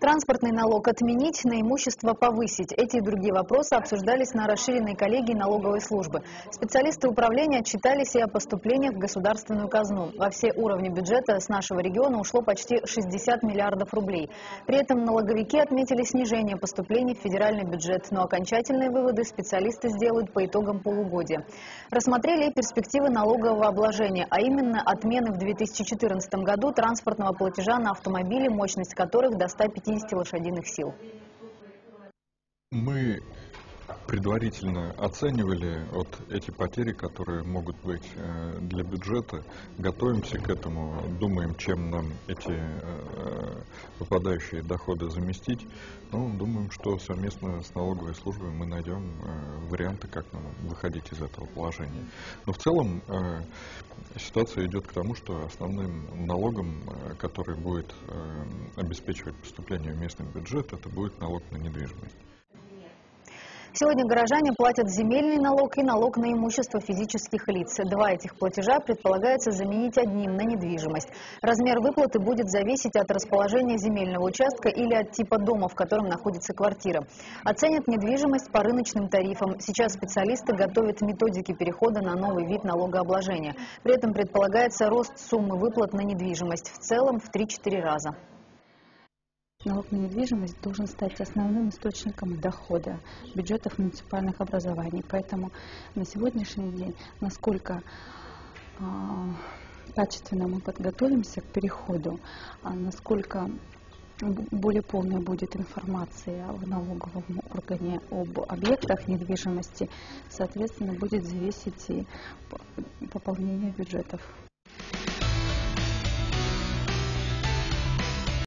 Транспортный налог отменить, на имущество повысить. Эти и другие вопросы обсуждались на расширенной коллегии налоговой службы. Специалисты управления отчитались и о поступлениях в государственную казну. Во все уровни бюджета с нашего региона ушло почти 60 миллиардов рублей. При этом налоговики отметили снижение поступлений в федеральный бюджет, но окончательные выводы специалисты сделают по итогам полугодия. Рассмотрели и перспективы налогового обложения, а именно отмены в 2014 году транспортного платежа на автомобили, мощность которых до 150 150 лошадиных сил. Мы предварительно оценивали вот эти потери, которые могут быть э, для бюджета, готовимся к этому, думаем, чем нам эти э, выпадающие доходы заместить. Ну, думаем, что совместно с налоговой службой мы найдем э, варианты, как нам выходить из этого положения. Но в целом ситуация идет к тому, что основным налогом, который будет обеспечивать поступление в местный бюджет, это будет налог на недвижимость. Сегодня горожане платят земельный налог и налог на имущество физических лиц. Два этих платежа предполагается заменить одним на недвижимость. Размер выплаты будет зависеть от расположения земельного участка или от типа дома, в котором находится квартира. Оценят недвижимость по рыночным тарифам. Сейчас специалисты готовят методики перехода на новый вид налогообложения. При этом предполагается рост суммы выплат на недвижимость в целом в 3-4 раза. Налог на недвижимость должен стать основным источником дохода бюджетов муниципальных образований. Поэтому на сегодняшний день, насколько э, качественно мы подготовимся к переходу, а насколько более полная будет информация в налоговом органе об объектах недвижимости, соответственно, будет зависеть и пополнение бюджетов.